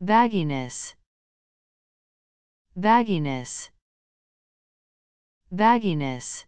Vagginess. Vagginess. Vagginess.